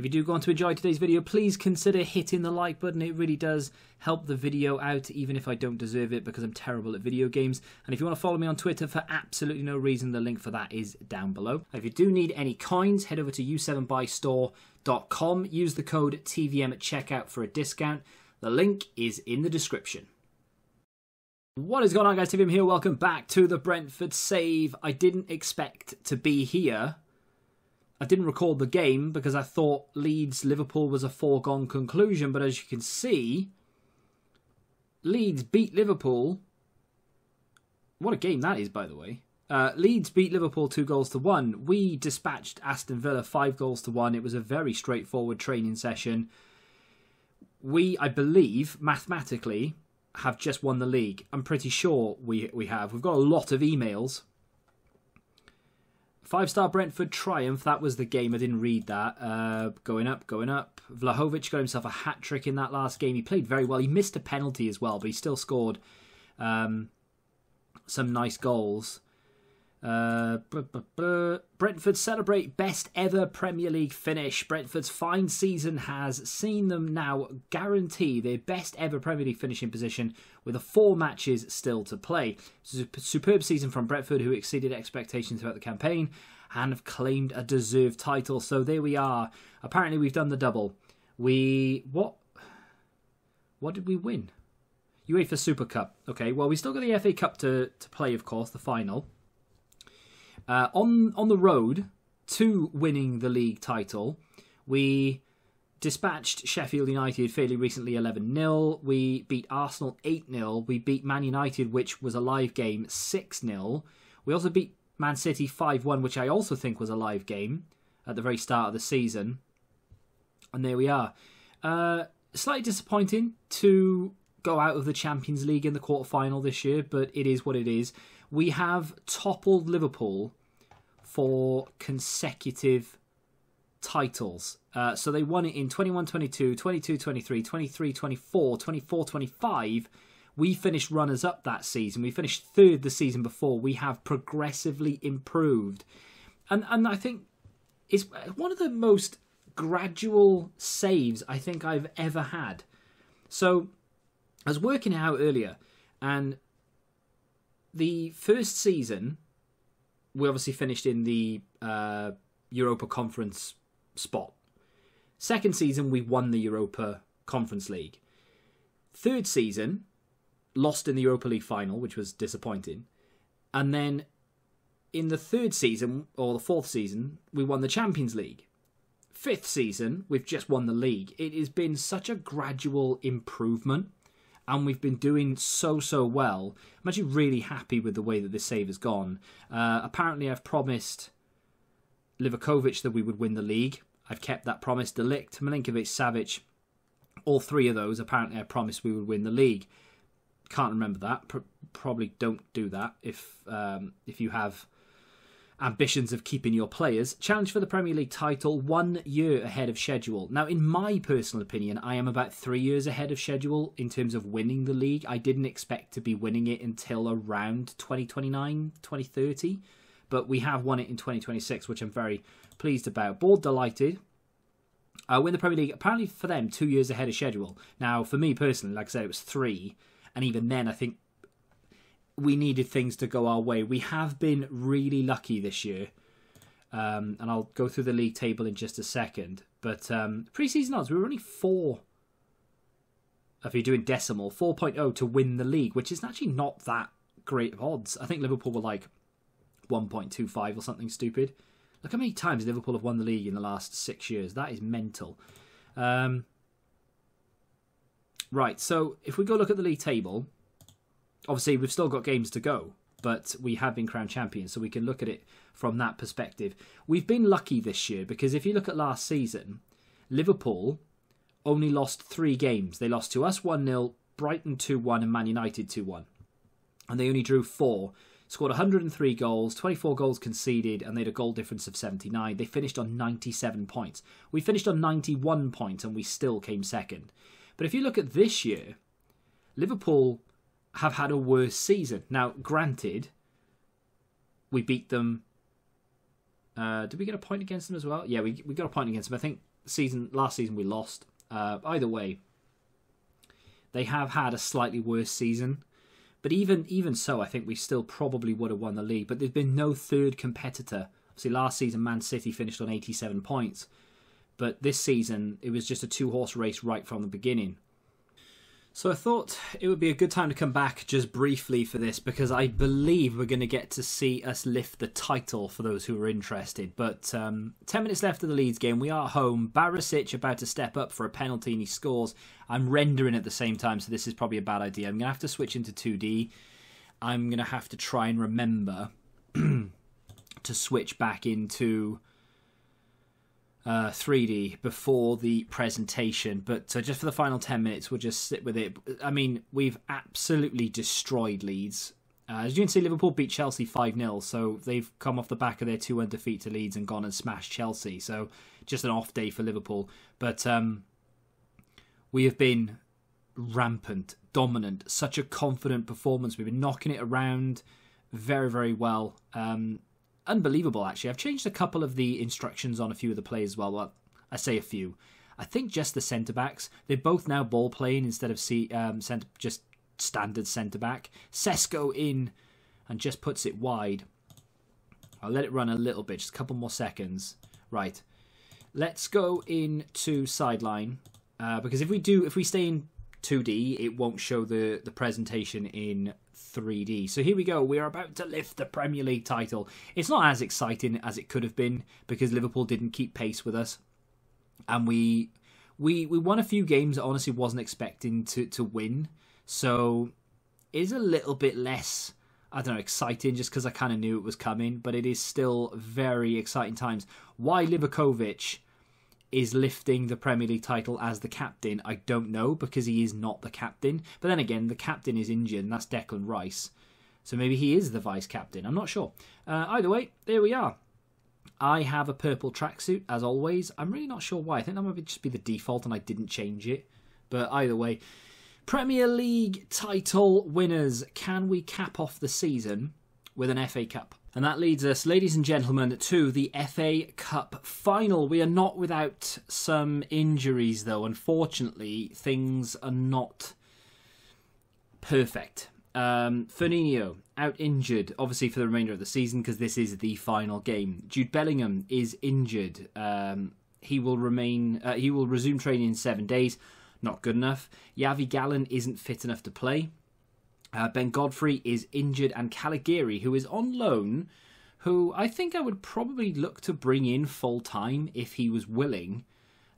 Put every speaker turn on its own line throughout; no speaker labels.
If you do go on to enjoy today's video, please consider hitting the like button. It really does help the video out, even if I don't deserve it because I'm terrible at video games. And if you want to follow me on Twitter for absolutely no reason, the link for that is down below. If you do need any coins, head over to u7buystore.com. Use the code TVM at checkout for a discount. The link is in the description. What is going on, guys? TVM here. Welcome back to the Brentford save. I didn't expect to be here I didn't record the game because I thought Leeds Liverpool was a foregone conclusion, but as you can see, Leeds beat Liverpool. What a game that is, by the way. Uh, Leeds beat Liverpool two goals to one. We dispatched Aston Villa five goals to one. It was a very straightforward training session. We, I believe, mathematically, have just won the league. I'm pretty sure we we have. We've got a lot of emails Five star Brentford triumph. That was the game. I didn't read that. Uh, going up, going up. Vlahovic got himself a hat trick in that last game. He played very well. He missed a penalty as well, but he still scored um, some nice goals. Uh, Brentford celebrate best ever Premier League finish. Brentford's fine season has seen them now guarantee their best ever Premier League finishing position with the four matches still to play. Superb season from Brentford, who exceeded expectations throughout the campaign and have claimed a deserved title. So there we are. Apparently, we've done the double. We what? What did we win? UEFA Super Cup. Okay, well we still got the FA Cup to to play, of course, the final. Uh, on on the road to winning the league title, we dispatched Sheffield United fairly recently 11 0. We beat Arsenal 8 0. We beat Man United, which was a live game, 6 0. We also beat Man City 5 1, which I also think was a live game at the very start of the season. And there we are. Uh, slightly disappointing to go out of the Champions League in the quarter final this year, but it is what it is. We have toppled Liverpool for consecutive titles. Uh, so they won it in 21 22, 22 23, 23 24, 24 25. We finished runners up that season. We finished third the season before. We have progressively improved. And, and I think it's one of the most gradual saves I think I've ever had. So I was working out earlier, and the first season we obviously finished in the uh, Europa Conference spot. Second season, we won the Europa Conference League. Third season, lost in the Europa League final, which was disappointing. And then in the third season, or the fourth season, we won the Champions League. Fifth season, we've just won the league. It has been such a gradual improvement and we've been doing so so well. I'm actually really happy with the way that this save has gone. Uh, apparently, I've promised Livakovic that we would win the league. I've kept that promise. De Ligt, Milinkovic, Savic, all three of those. Apparently, I promised we would win the league. Can't remember that. Pro- probably don't do that if um, if you have ambitions of keeping your players. Challenge for the Premier League title one year ahead of schedule. Now, in my personal opinion, I am about three years ahead of schedule in terms of winning the league. I didn't expect to be winning it until around 2029, 2030, but we have won it in 2026, which I'm very pleased about. Board delighted. Uh, win the Premier League, apparently for them, two years ahead of schedule. Now, for me personally, like I said, it was three. And even then, I think we needed things to go our way. We have been really lucky this year. Um, and I'll go through the league table in just a second. But um, preseason odds, we were only four, if you're doing decimal, 4.0 to win the league, which is actually not that great of odds. I think Liverpool were like 1.25 or something stupid. Look how many times Liverpool have won the league in the last six years. That is mental. Um, right, so if we go look at the league table, obviously we've still got games to go, but we have been crowned champions, so we can look at it from that perspective. We've been lucky this year because if you look at last season, Liverpool only lost three games. They lost to us 1 0, Brighton 2 1, and Man United 2 1. And they only drew four. Scored 103 goals, 24 goals conceded, and they had a goal difference of 79. They finished on 97 points. We finished on 91 points, and we still came second. But if you look at this year, Liverpool have had a worse season. Now, granted, we beat them. Uh, did we get a point against them as well? Yeah, we we got a point against them. I think season last season we lost. Uh, either way, they have had a slightly worse season. But even even so, I think we still probably would have won the league. But there's been no third competitor. Obviously, last season Man City finished on 87 points, but this season it was just a two horse race right from the beginning. So I thought it would be a good time to come back just briefly for this because I believe we're going to get to see us lift the title for those who are interested. But um, 10 minutes left of the Leeds game. We are home. Barisic about to step up for a penalty and he scores. I'm rendering at the same time, so this is probably a bad idea. I'm going to have to switch into 2D. I'm going to have to try and remember to switch back into uh, 3D before the presentation, but uh, just for the final 10 minutes, we'll just sit with it. I mean, we've absolutely destroyed Leeds. Uh, as you can see, Liverpool beat Chelsea 5 0, so they've come off the back of their 2 1 defeat to Leeds and gone and smashed Chelsea. So just an off day for Liverpool. But um, we have been rampant, dominant, such a confident performance. We've been knocking it around very, very well. Um, unbelievable, actually. I've changed a couple of the instructions on a few of the players as well. well I say a few. I think just the centre backs. They're both now ball playing instead of um, center, just standard centre back. Sesko in and just puts it wide. I'll let it run a little bit, just a couple more seconds. Right. Let's go into sideline. Uh, because if we do, if we stay in 2D, it won't show the, the presentation in 3D. So here we go. We are about to lift the Premier League title. It's not as exciting as it could have been because Liverpool didn't keep pace with us, and we we we won a few games. I honestly wasn't expecting to to win, so it's a little bit less. I don't know, exciting just because I kind of knew it was coming, but it is still very exciting times. Why Livakovic is lifting the Premier League title as the captain, I don't know because he is not the captain. But then again, the captain is injured, and that's Declan Rice. So maybe he is the vice captain. I'm not sure. Uh, either way, there we are. I have a purple tracksuit as always. I'm really not sure why. I think that might just be the default, and I didn't change it. But either way, Premier League title winners. Can we cap off the season with an FA Cup? And that leads us, ladies and gentlemen, to the FA Cup final. We are not without some injuries, though. Unfortunately, things are not perfect. Um, out injured, obviously for the remainder of the season because this is the final game. Jude Bellingham is injured. Um, he will remain. Uh, he will resume training in seven days. Not good enough. Yavi Gallen isn't fit enough to play. Uh, ben Godfrey is injured, and Caligiuri, who is on loan, who I think I would probably look to bring in full time if he was willing,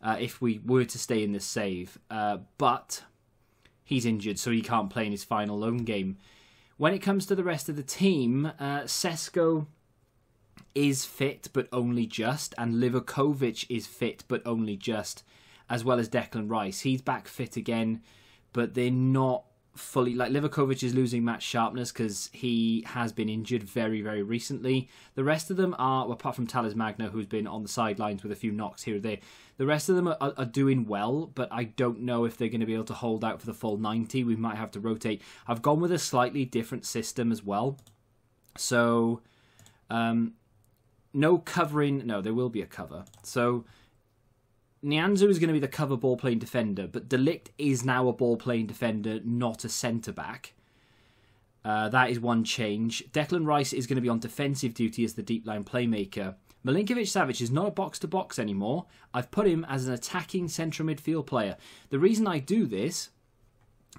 uh, if we were to stay in this save. Uh, but he's injured, so he can't play in his final loan game. When it comes to the rest of the team, uh, Sesko is fit, but only just, and Livakovic is fit, but only just, as well as Declan Rice. He's back fit again, but they're not fully like Livakovic is losing match sharpness because he has been injured very very recently. The rest of them are, well, apart from Talles Magno, who's been on the sidelines with a few knocks here there. The rest of them are, are, doing well, but I don't know if they're going to be able to hold out for the full ninety. We might have to rotate. I've gone with a slightly different system as well, so um, no covering. No, there will be a cover. So Nianzou is going to be the cover ball playing defender, but De Ligt is now a ball playing defender, not a centre back. Uh, that is one change. Declan Rice is going to be on defensive duty as the deep line playmaker. Milinkovic Savic is not a box to box anymore. I've put him as an attacking central midfield player. The reason I do this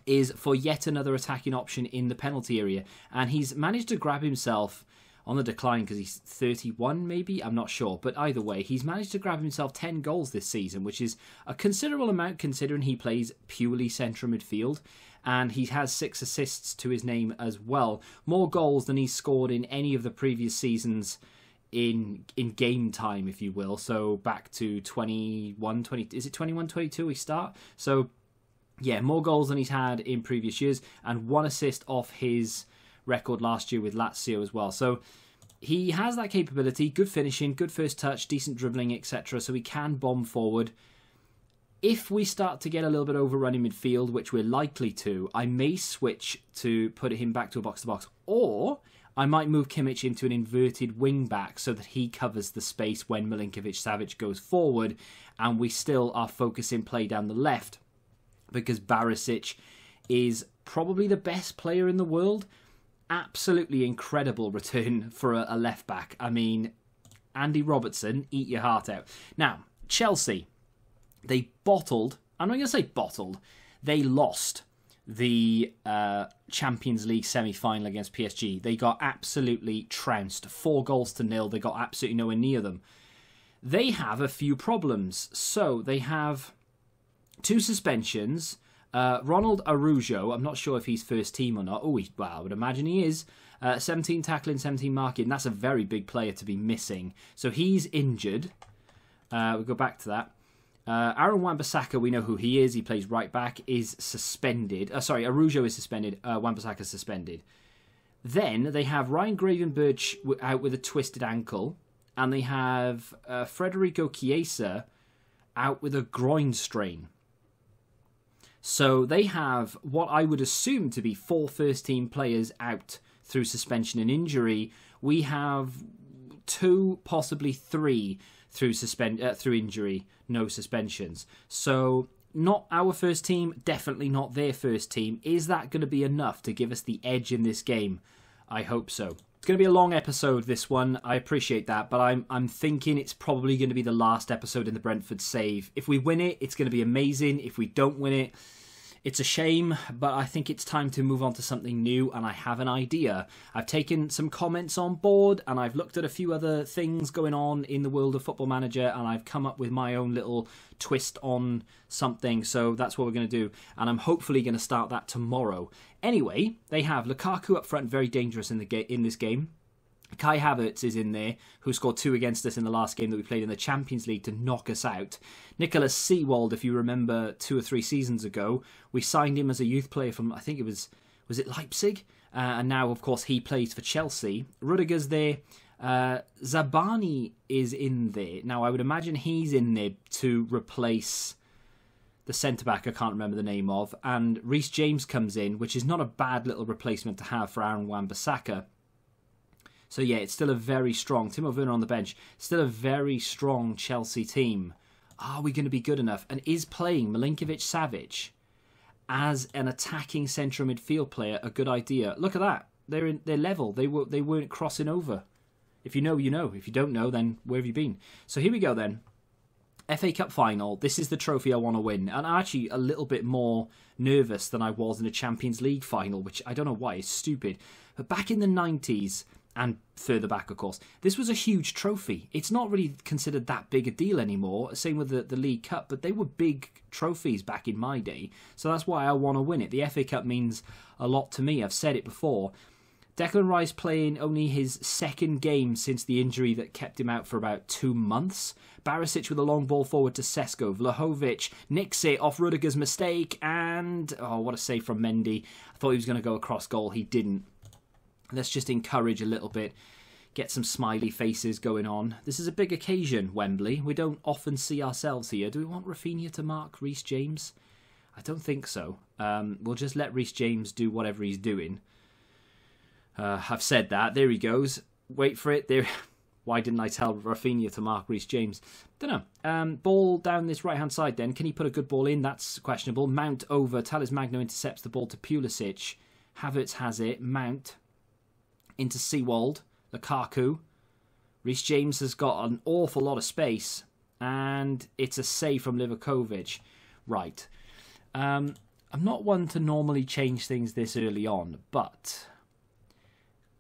is for yet another attacking option in the penalty area, and he's managed to grab himself on the decline because he's 31 maybe? I'm not sure. But either way he's managed to grab himself 10 goals this season which is a considerable amount considering he plays purely central midfield. And he has six assists to his name as well. More goals than he's scored in any of the previous seasons in in game time if you will. So back to 21 20 is it 21 22 we start? So yeah more goals than he's had in previous years and one assist off his record last year with Lazio as well. So he has that capability, good finishing, good first touch, decent dribbling, etc. So he can bomb forward. If we start to get a little bit overrun in midfield, which we're likely to, I may switch to put him back to a box to box, or I might move Kimmich into an inverted wing back so that he covers the space when Milinkovic Savic goes forward, and we still are focusing play down the left because Barisic is probably the best player in the world. Absolutely incredible return for a, a left back. I mean, Andy Robertson, eat your heart out. Now, Chelsea, they bottled, I'm not going to say bottled, they lost the uh, Champions League semi final against PSG. They got absolutely trounced. Four goals to nil. They got absolutely nowhere near them. They have a few problems. So they have two suspensions. Uh, Ronald Araujo, I'm not sure if he's first team or not. Oh, well, I would imagine he is. Uh, 17 tackling, 17 marking. That's a very big player to be missing. So he's injured. Uh, we'll go back to that. Uh, Aaron Wan-Bissaka, we know who he is. He plays right back. Is suspended. Uh, sorry, Arujo is suspended. Uh, Wan-Bissaka is suspended. Then they have Ryan Gravenberch out with a twisted ankle, and they have uh, Federico Chiesa out with a groin strain. So they have what I would assume to be four first team players out through suspension and injury. We have two, possibly three through suspend uh, through injury, no suspensions. So not our first team, definitely not their first team. Is that going to be enough to give us the edge in this game? I hope so. It's going to be a long episode this one. I appreciate that, but I'm I'm thinking it's probably going to be the last episode in the Brentford save. If we win it, it's going to be amazing. If we don't win it, it's a shame, but I think it's time to move on to something new, and I have an idea. I've taken some comments on board, and I've looked at a few other things going on in the world of Football Manager, and I've come up with my own little twist on something. So that's what we're going to do, and I'm hopefully going to start that tomorrow. Anyway, they have Lukaku up front, very dangerous in the in this game. Kai Havertz is in there, who scored two against us in the last game that we played in the Champions League to knock us out. Nicholas Seiwald, if you remember two or three seasons ago, we signed him as a youth player from, I think it was, was it Leipzig? Uh, and now, of course, he plays for Chelsea. Rudiger's there. Uh, Zabani is in there. Now, I would imagine he's in there to replace the centre back I can't remember the name of, and Reece James comes in, which is not a bad little replacement to have for Aaron Wan-Bissaka. So yeah, it's still a very strong Timo Werner on the bench. Still a very strong Chelsea team. Are we going to be good enough? And is playing Milinkovic Savic as an attacking central midfield player a good idea? Look at that. They're in they're level. They were they weren't crossing over. If you know, you know. If you don't know, then where have you been? So here we go then. FA Cup final. This is the trophy I want to win, and I'm actually a little bit more nervous than I was in a Champions League final, which I don't know why. It's stupid. But back in the 90s, and further back, of course. This was a huge trophy. It's not really considered that big a deal anymore. Same with the, the League Cup, but they were big trophies back in my day. So that's why I want to win it. The FA Cup means a lot to me. I've said it before. Declan Rice playing only his second game since the injury that kept him out for about two months. Barisic with a long ball forward to Sesko. Vlahovic nicks it off Rudiger's mistake. And, oh, what a save from Mendy. I thought he was going to go across goal. He didn't. Let's just encourage a little bit, get some smiley faces going on. This is a big occasion, Wembley. We don't often see ourselves here. Do we want Raphinha to mark Reece James? I don't think so. Um, we'll just let Reece James do whatever he's doing. Uh, I've said that. There he goes. Wait for it. There. Why didn't I tell Raphinha to mark Reece James? Don't know. Um, ball down this right hand side. Then can he put a good ball in? That's questionable. Mount over. Talles Magno intercepts the ball to Pulisic. Havertz has it. Mount into Seiwald, Lukaku. Reece James has got an awful lot of space, and it's a save from Livakovic. Right. Um, I'm not one to normally change things this early on, but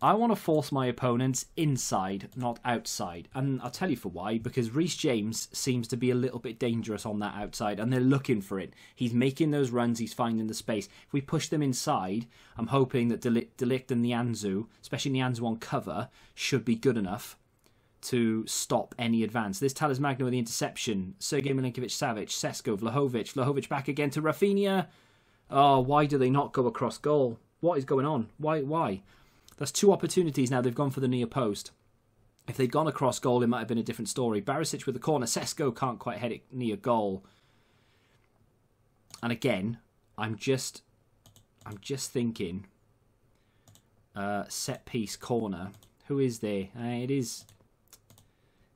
I want to force my opponents inside, not outside. And I'll tell you for why. Because Reece James seems to be a little bit dangerous on that outside, and they're looking for it. He's making those runs, he's finding the space. If we push them inside, I'm hoping that De Ligt and Nianzou, especially Nianzou on cover, should be good enough to stop any advance. This Talles Magno with the interception. Sergei Milinkovic Savic, Sesko, Vlahovic. Vlahovic back again to Raphinha. Oh, why do they not go across goal? What is going on? Why? Why? That's two opportunities now. They've gone for the near post. If they'd gone across goal, it might have been a different story. Barisic with the corner. Sesko can't quite head it near goal. And again, I'm just, I'm just thinking. uh, set piece corner. Who is there? Uh, it is.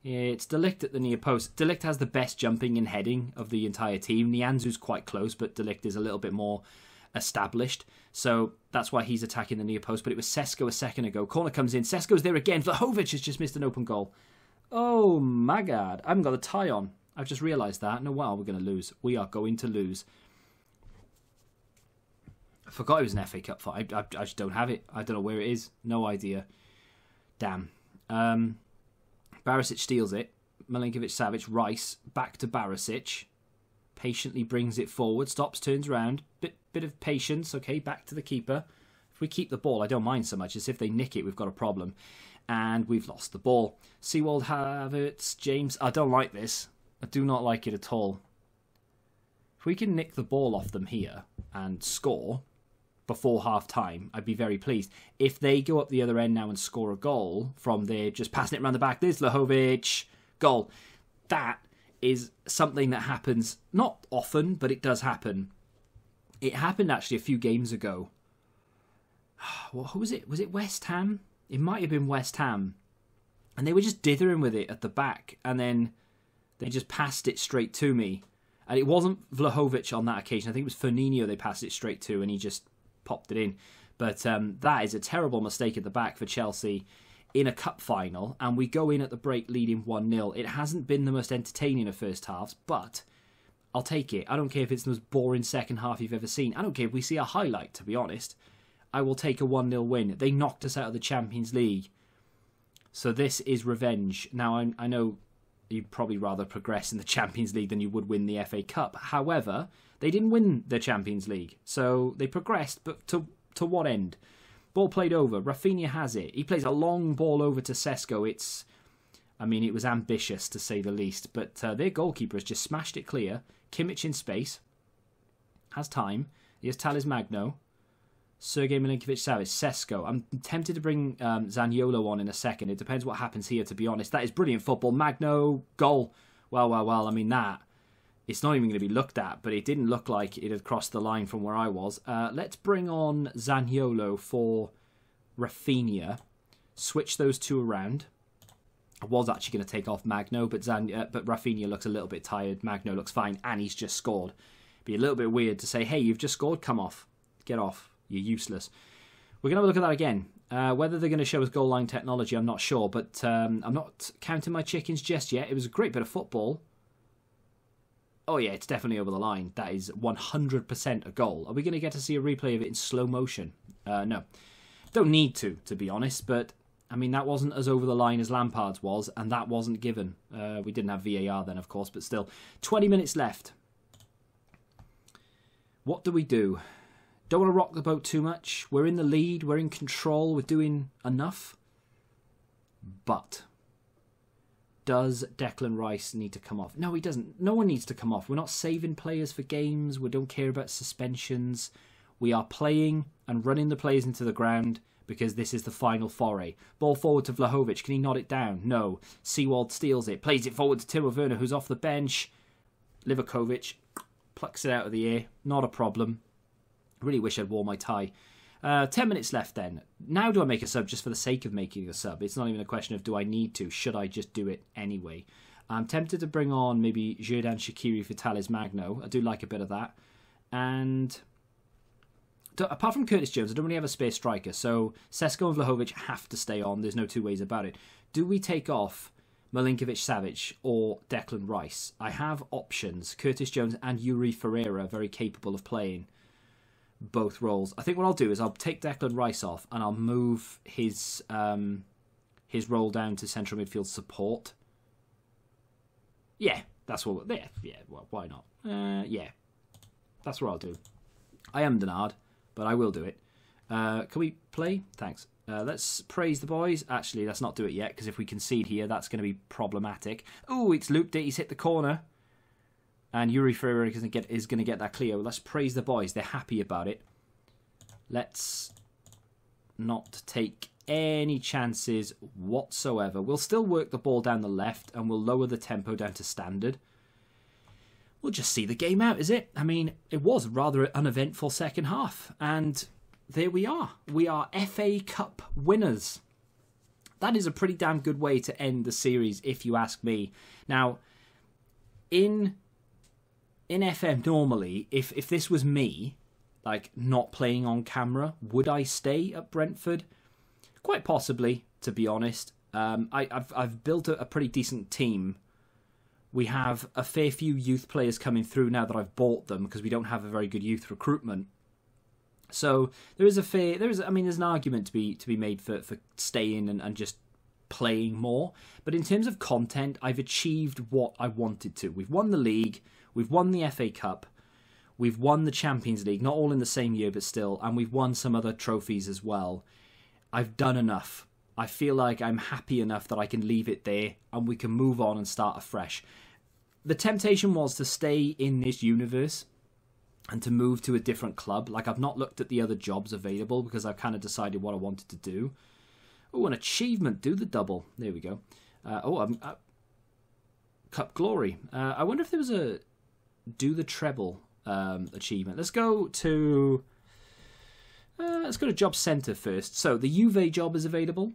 It's De Ligt at the near post. De Ligt has the best jumping and heading of the entire team. Nianzou's quite close, but De Ligt is a little bit more established. So that's why he's attacking the near post. But it was Sesko a second ago. Corner comes in. Sesko's there again. Vlahovic has just missed an open goal. Oh my god. I haven't got the tie on. I've just realised that. No, wow, we're going to lose. We are going to lose. I forgot it was an FA Cup fight. I, I, I, just don't have it. I don't know where it is. No idea. Damn. Um, Barisic steals it. Milinkovic Savic, Rice, back to Barisic. Patiently brings it forward, stops, turns around. Bit bit of patience, okay, back to the keeper. If we keep the ball, I don't mind so much. As if they nick it, we've got a problem. And we've lost the ball. Seiwald Havertz, James. I don't like this. I do not like it at all. If we can nick the ball off them here and score, before half time, I'd be very pleased. If they go up the other end now and score a goal from there, just passing it around the back, there's Vlahovic, goal. That is something that happens not often, but it does happen. It happened actually a few games ago. What was it? Was it West Ham? It might have been West Ham. And they were just dithering with it at the back, and then they just passed it straight to me. And it wasn't Vlahovic on that occasion. I think it was Fernandinho they passed it straight to, and he just popped it in. But um, that is a terrible mistake at the back for Chelsea in a cup final, and we go in at the break leading 1 0. It hasn't been the most entertaining of first halves, but I'll take it. I don't care if it's the most boring second half you've ever seen. I don't care if we see a highlight, to be honest. I will take a 1 0 win. They knocked us out of the Champions League. So this is revenge. Now, I, I know you'd probably rather progress in the Champions League than you would win the FA Cup. However, they didn't win the Champions League, so they progressed, but to to what end? Ball played over. Raphinha has it. He plays a long ball over to Sesko. It's, I mean, it was ambitious to say the least, but uh, their goalkeeper has just smashed it clear. Kimmich in space, has time. He has Talles Magno. Sergei Milinkovic Savic, Sesko. I'm tempted to bring um, Zaniolo on in a second. It depends what happens here, to be honest. That is brilliant football. Magno, goal. Well, well, well. I mean, that it's not even going to be looked at, but it didn't look like it had crossed the line from where I was. Uh, let's bring on Zaniolo for Raphinha. Switch those two around. I was actually going to take off Magno, but Zan, uh, but Raphinha looks a little bit tired. Magno looks fine, and he's just scored. It'd be a little bit weird to say, "Hey, you've just scored. Come off, get off. You're useless." We're going to look at that again. Uh, whether they're going to show us goal line technology, I'm not sure, but um, I'm not counting my chickens just yet. It was a great bit of football. Oh yeah, it's definitely over the line. That is 100% a goal. Are we going to get to see a replay of it in slow motion? Uh, no. Don't need to, to be honest, but I mean, that wasn't as over the line as Lampard's was, and that wasn't given. Uh, we didn't have VAR then, of course, but still. 20 minutes left. What do we do? Don't want to rock the boat too much. We're in the lead, we're in control, we're doing enough. But does Declan Rice need to come off? No, he doesn't. No one needs to come off. We're not saving players for games. We don't care about suspensions. We are playing and running the players into the ground because this is the final foray. Ball forward to Vlahovic. Can he nod it down? No. Seiwald steals it, plays it forward to Timo Werner, who's off the bench. Livakovic plucks it out of the air. Not a problem. really wish I'd worn my tie. Uh, 10 minutes left then. Now, do I make a sub just for the sake of making a sub? It's not even a question of do I need to, should I just do it anyway? I'm tempted to bring on maybe Xherdan Shaqiri for Talles Magno. I do like a bit of that. And apart from Curtis Jones, I don't really have a space striker. So Sesko and Vlahovic have to stay on. There's no two ways about it. Do we take off Milinkovic Savic or Declan Rice? I have options. Curtis Jones and Yuri Ferreira very capable of playing both roles. I think what I'll do is I'll take Declan Rice off and I'll move his um, his role down to central midfield support. Yeah, that's what. Yeah, yeah. Well, why not? Uh, yeah, that's what I'll do. I am Denard, but I will do it. Uh, can we play? Thanks. Uh, let's praise the boys. Actually, let's not do it yet because if we concede here, that's going to be problematic. Oh, it's looped it. He's hit the corner and Yuri Ferreira is going to get is going to get that clear. Let's praise the boys; they're happy about it. Let's not take any chances whatsoever. We'll still work the ball down the left, and we'll lower the tempo down to standard. We'll just see the game out, is it? I mean, it was rather an uneventful second half, and there we are. We are FA Cup winners. That is a pretty damn good way to end the series, if you ask me. Now, in in FM normally, if if this was me, like not playing on camera, would I stay at Brentford? Quite possibly, to be honest. Um, I, have I've built a, a pretty decent team. We have a fair few youth players coming through now that I've bought them because we don't have a very good youth recruitment. So there is a fair there is I mean there's an argument to be to be made for, for staying and, and just playing more. But in terms of content, I've achieved what I wanted to. We've won the league, we've won the FA Cup, we've won the Champions League, not all in the same year, but still, and we've won some other trophies as well. I've done enough. I feel like I'm happy enough that I can leave it there and we can move on and start afresh. The temptation was to stay in this universe and to move to a different club. Like I've not looked at the other jobs available because I've kind of decided what I wanted to do. Oh, an achievement. Do the double. There we go. Uh, oh, um, uh, Cup Glory. Uh, I wonder if there was a do the treble um, achievement. Let's go to uh, let's go to job center first. So the Juve job is available.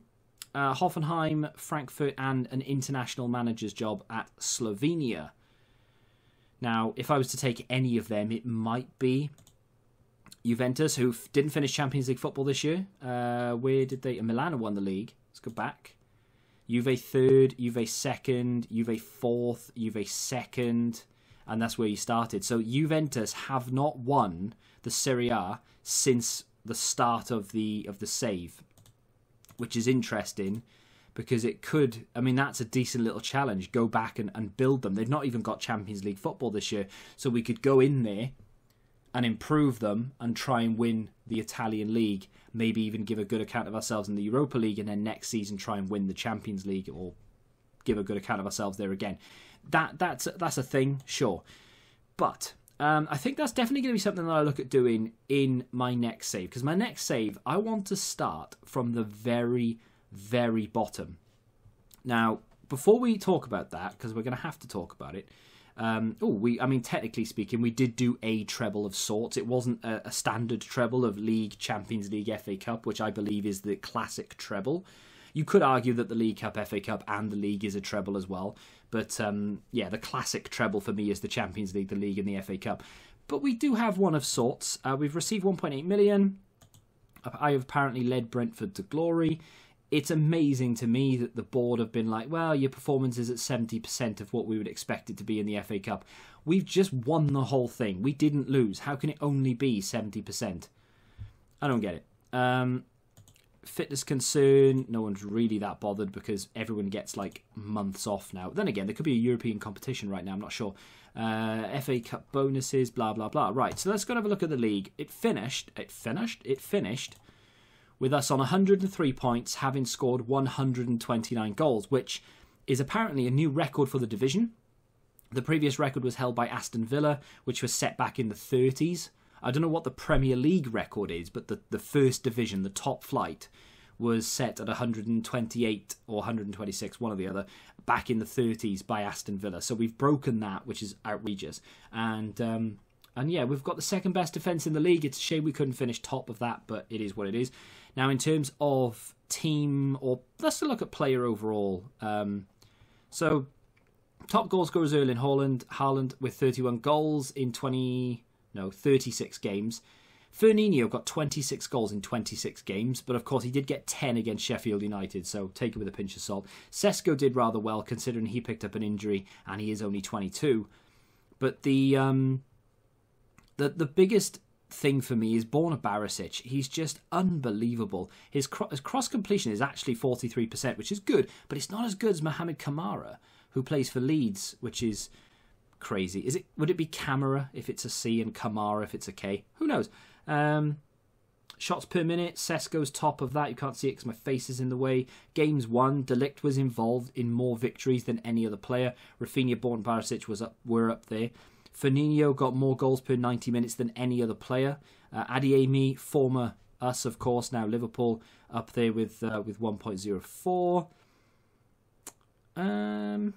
Uh, Hoffenheim, Frankfurt, and an international manager's job at Slovenia. Now, if I was to take any of them, it might be Juventus, who didn't finish Champions League football this year. Uh, where did they? Milan won the league. Let's go back. Juve third, Juve second, Juve fourth, Juve second, and that's where you started. So Juventus have not won the Serie A since the start of the of the save, which is interesting because it could I mean that's a decent little challenge. Go back and, and build them. They've not even got Champions League football this year. So we could go in there and improve them and try and win the Italian league, maybe even give a good account of ourselves in the Europa League and then next season try and win the Champions League or give a good account of ourselves there again. That that's that's a thing, sure. But um, I think that's definitely going to be something that I look at doing in my next save because my next save I want to start from the very very bottom. Now, before we talk about that, because we're going to have to talk about it. Um, oh, we. I mean, technically speaking, we did do a treble of sorts. It wasn't a, a, standard treble of League, Champions League, FA Cup, which I believe is the classic treble. You could argue that the League Cup, FA Cup, and the League is a treble as well. But um, yeah, the classic treble for me is the Champions League, the League, and the FA Cup. But we do have one of sorts. Uh, we've received 1.8 million. I have apparently led Brentford to glory it's amazing to me that the board have been like, well, your performance is at 70% of what we would expect it to be in the FA Cup. We've just won the whole thing. We didn't lose. How can it only be 70%? I don't get it. Um, fitness concern, no one's really that bothered because everyone gets like months off now. Then again, there could be a European competition right now, I'm not sure. Uh, FA Cup bonuses, blah, blah, blah. Right, so let's go and have a look at the league. It finished, it finished, it finished with us on 103 points, having scored 129 goals, which is apparently a new record for the division. The previous record was held by Aston Villa, which was set back in the 30s. I don't know what the Premier League record is, but the, the first division, the top flight, was set at 128 or 126, one or the other, back in the 30s by Aston Villa. So we've broken that, which is outrageous. And um, and yeah, we've got the second best defence in the league. It's a shame we couldn't finish top of that, but it is what it is. Now, in terms of team, or let's look at player overall. Um, so, top goal scorers Erling Haaland, Haaland with 31 goals in 20, no, 36 games. Fernandinho got 26 goals in 26 games, but of course he did get 10 against Sheffield United, so take it with a pinch of salt. Sesko did rather well considering he picked up an injury and he is only 22. But the um, the the biggest thing for me is Borna Barisic. He's just unbelievable. His, cro- his cross completion is actually 43%, which is good, but it's not as good as Mohamed Kamara, who plays for Leeds, which is crazy. Is it? Would it be Camera if it's a C and Kamara if it's a K? Who knows? Um, shots per minute, Sesko's top of that. You can't see it because my face is in the way. Games won, de Ligt was involved in more victories than any other player. Raphinha, Borna Barisic was up, were up there. Fernandinho got more goals per 90 minutes than any other player. Uh, Adeyemi, former us, of course, now Liverpool, up there with uh, with 1.04. Um,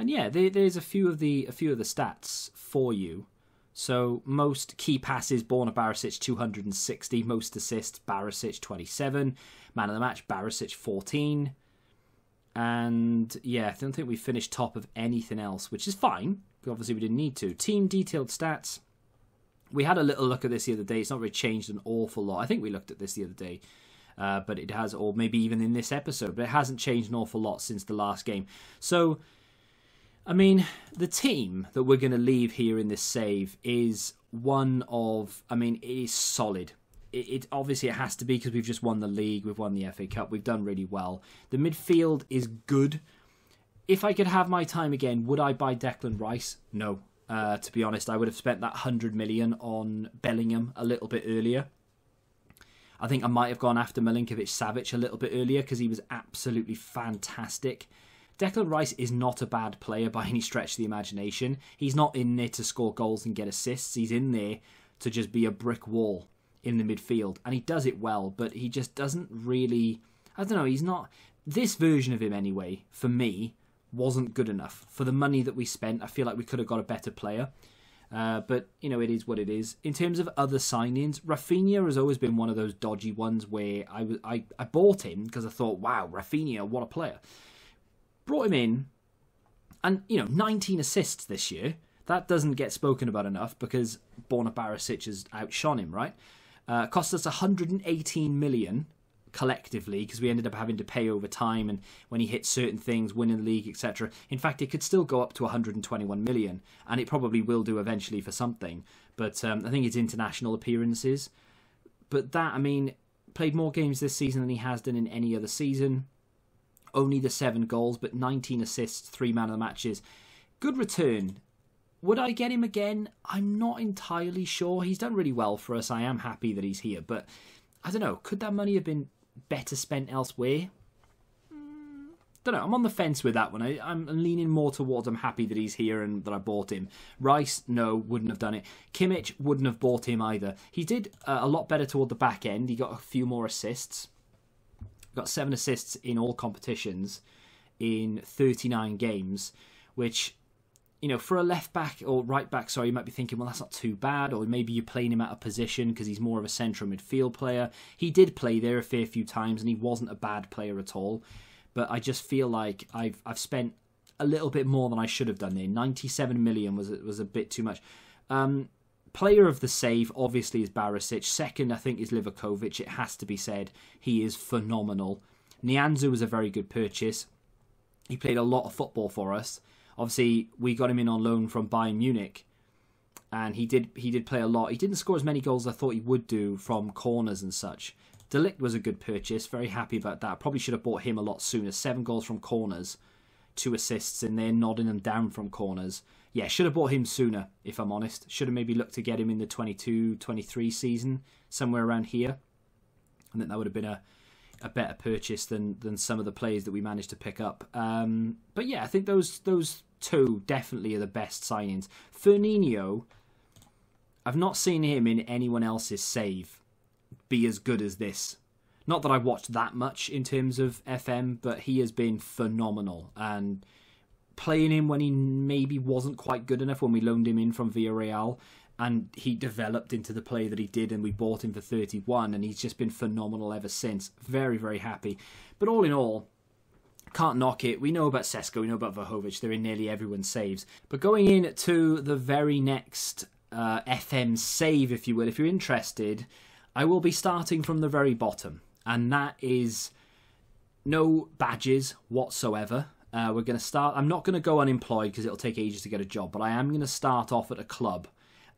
and yeah, there, there's a few of the a few of the stats for you. So most key passes, Borna Barisic 260, most assists, Barisic 27, man of the match, Barisic 14. And yeah, I don't think we finished top of anything else, which is fine. Obviously, we didn't need to. Team detailed stats. We had a little look at this the other day. It's not really changed an awful lot. I think we looked at this the other day, uh, but it has, or maybe even in this episode, but it hasn't changed an awful lot since the last game. So I mean, the team that we're going to leave here in this save is one of, I mean, it is solid. It, it obviously it has to be because we've just won the league, we've won the FA Cup, we've done really well. The midfield is good. If I could have my time again, would I buy Declan Rice? No. Uh, to be honest, I would have spent that hundred million on Bellingham a little bit earlier. I think I might have gone after Milinkovic Savic a little bit earlier because he was absolutely fantastic. Declan Rice is not a bad player by any stretch of the imagination. He's not in there to score goals and get assists. He's in there to just be a brick wall in the midfield. And he does it well, but he just doesn't really. I don't know, he's not. This version of him, anyway, for me, wasn't good enough. For the money that we spent, I feel like we could have got a better player. Uh, but, you know, it is what it is. In terms of other signings, Raphinha has always been one of those dodgy ones where I, I, I bought him because I thought, wow, Raphinha, what a player brought him in, and you know, 19 assists this year. That doesn't get spoken about enough because Borna Barisic has outshone him, right? Uh, cost us 118 million collectively because we ended up having to pay over time and when he hit certain things, winning the league, etc. In fact, it could still go up to 121 million, and it probably will do eventually for something. But um, I think it's international appearances. But that, I mean, played more games this season than he has done in any other season only the seven goals, but 19 assists, three man of the matches. Good return. Would I get him again? I'm not entirely sure. He's done really well for us. I am happy that he's here, but I don't know. Could that money have been better spent elsewhere? Mm, don't know. I'm on the fence with that one. I, am leaning more towards I'm happy that he's here and that I bought him. Rice, no, wouldn't have done it. Kimmich wouldn't have bought him either. He did uh, a lot better toward the back end. He got a few more assists got seven assists in all competitions in 39 games, which, you know, for a left back or right back, sorry, you might be thinking, well, that's not too bad, or maybe you're playing him out of position because he's more of a central midfield player. He did play there a fair few times, and he wasn't a bad player at all. But I just feel like I've I've spent a little bit more than I should have done there. 97 million was was a bit too much. Um, Player of the save, obviously, is Barisic. Second, I think, is Livakovic. It has to be said. He is phenomenal. Nianzou was a very good purchase. He played a lot of football for us. Obviously, we got him in on loan from Bayern Munich, and he did he did play a lot. He didn't score as many goals as I thought he would do from corners and such. De Ligt was a good purchase. Very happy about that. Probably should have bought him a lot sooner. Seven goals from corners, two assists in there, nodding them down from corners yeah, should have bought him sooner, if I'm honest. Should have maybe looked to get him in the 22 23 season, somewhere around here. I think that would have been a, a better purchase than, than some of the players that we managed to pick up. Um, but yeah, I think those those two definitely are the best signings. Fernandinho, I've not seen him in anyone else's save be as good as this. Not that I watched that much in terms of FM, but he has been phenomenal. And playing him when he maybe wasn't quite good enough when we loaned him in from Villarreal and he developed into the player that he did and we bought him for 31 and he's just been phenomenal ever since. Very very happy. But all in all can't knock it. We know about Sesko we know about Vlahovic they're in nearly everyone's saves. But going in to the very next uh, FM save if you will if you're interested I will be starting from the very bottom and that is no badges whatsoever uh, we're going to start. I'm not going to go unemployed because it'll take ages to get a job, but I am going to start off at a club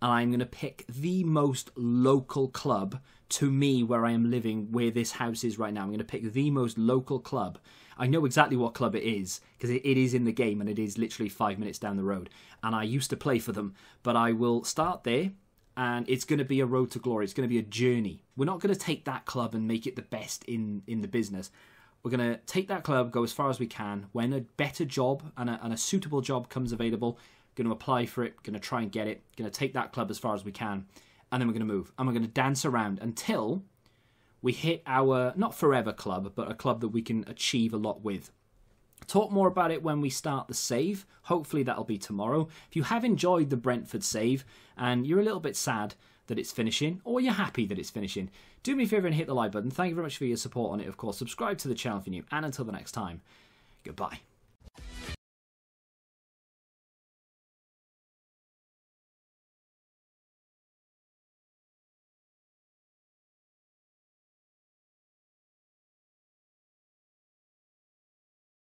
and I'm going to pick the most local club to me where I am living, where this house is right now. I'm going to pick the most local club. I know exactly what club it is because it, it is in the game and it is literally five minutes down the road. And I used to play for them, but I will start there and it's going to be a road to glory. It's going to be a journey. We're not going to take that club and make it the best in, in the business. We're going to take that club, go as far as we can. When a better job and a, and a suitable job comes available, going to apply for it, going to try and get it, going to take that club as far as we can, and then we're going to move. And we're going to dance around until we hit our, not forever club, but a club that we can achieve a lot with. Talk more about it when we start the save. Hopefully, that'll be tomorrow. If you have enjoyed the Brentford save and you're a little bit sad that it's finishing, or you're happy that it's finishing, do me a favour and hit the like button. Thank you very much for your support on it, of course. Subscribe to the channel if you're new, and until the next time, goodbye.